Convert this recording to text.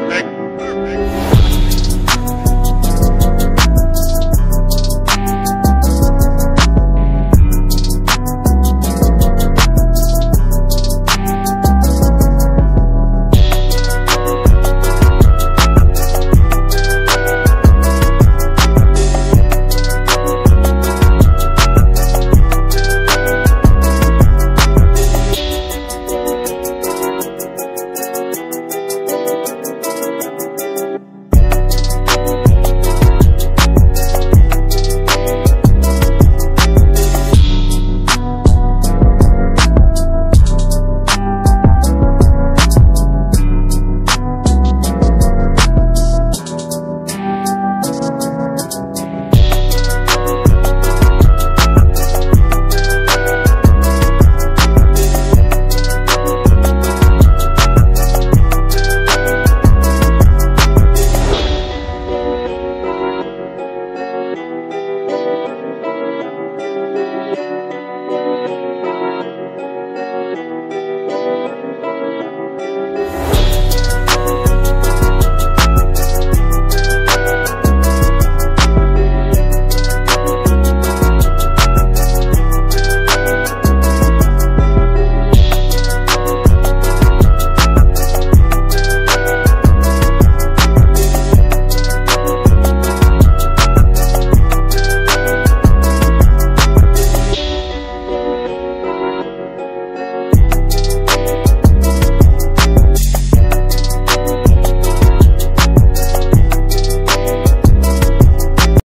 perfect.